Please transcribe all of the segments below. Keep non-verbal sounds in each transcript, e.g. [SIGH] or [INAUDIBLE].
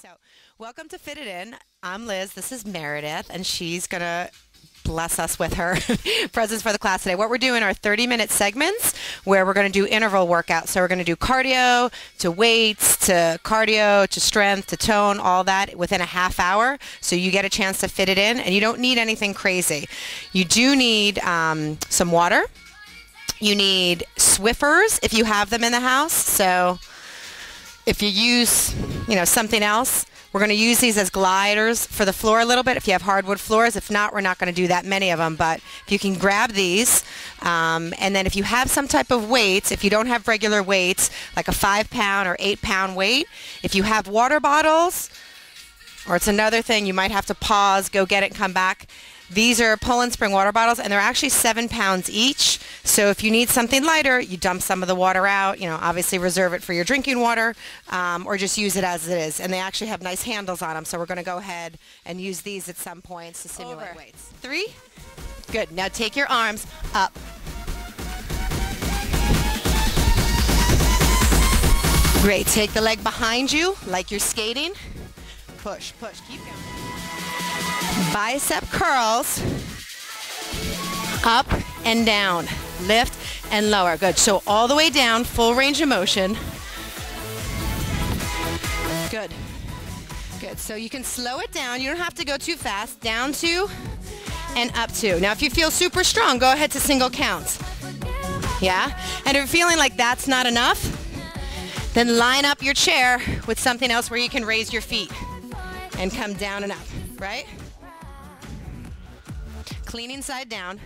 so welcome to Fit It In. I'm Liz. This is Meredith, and she's going to bless us with her [LAUGHS] presence for the class today. What we're doing are 30 minute segments where we're going to do interval workouts. So we're going to do cardio to weights to cardio to strength to tone, all that within a half hour. So you get a chance to fit it in, and you don't need anything crazy. You do need um, some water. You need Swiffers if you have them in the house. So if you use, you know, something else, we're going to use these as gliders for the floor a little bit if you have hardwood floors. If not, we're not going to do that many of them. But if you can grab these, um, and then if you have some type of weights, if you don't have regular weights, like a five pound or eight pound weight, if you have water bottles, or it's another thing, you might have to pause, go get it, come back. These are Poland Spring water bottles, and they're actually seven pounds each. So if you need something lighter, you dump some of the water out. You know, obviously reserve it for your drinking water, um, or just use it as it is. And they actually have nice handles on them. So we're going to go ahead and use these at some points to simulate Over. weights. Three. Good. Now take your arms up. Great. Take the leg behind you like you're skating. Push, push. Keep going. Bicep curls. Up and down. Lift and lower. Good. So all the way down, full range of motion. Good. Good. So you can slow it down. You don't have to go too fast. Down two and up two. Now, if you feel super strong, go ahead to single counts. Yeah? And if you're feeling like that's not enough, then line up your chair with something else where you can raise your feet and come down and up, right? Cleaning side down,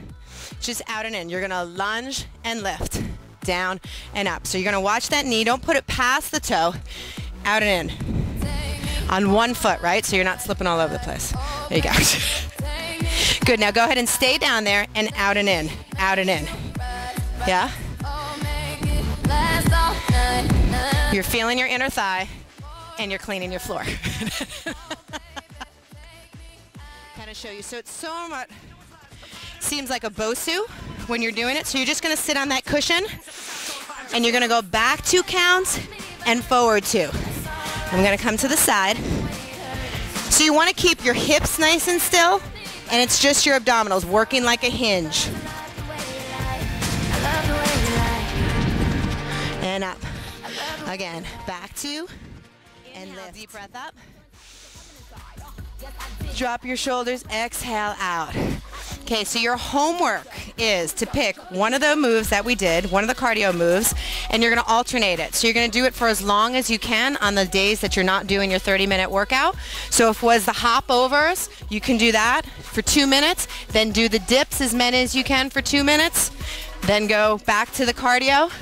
just out and in. You're gonna lunge and lift, down and up. So you're gonna watch that knee, don't put it past the toe, out and in. On one foot, right? So you're not slipping all over the place. There you go. [LAUGHS] Good, now go ahead and stay down there and out and in, out and in. Yeah? You're feeling your inner thigh and you're cleaning your floor. [LAUGHS] kind of show you. So it's so much, seems like a Bosu when you're doing it. So you're just going to sit on that cushion and you're going to go back two counts and forward two. I'm going to come to the side. So you want to keep your hips nice and still and it's just your abdominals working like a hinge. And up. Again, back two and lift. Deep breath up. Drop your shoulders, exhale out. Okay, so your homework is to pick one of the moves that we did, one of the cardio moves, and you're going to alternate it. So you're going to do it for as long as you can on the days that you're not doing your 30 minute workout. So if it was the hop overs, you can do that for two minutes, then do the dips as many as you can for two minutes, then go back to the cardio,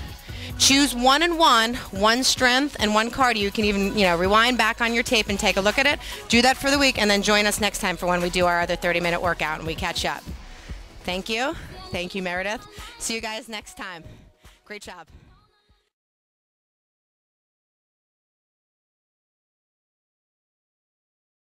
choose one and one, one strength and one cardio. You can even, you know, rewind back on your tape and take a look at it. Do that for the week and then join us next time for when we do our other 30 minute workout and we catch up. Thank you. Thank you, Meredith. See you guys next time. Great job.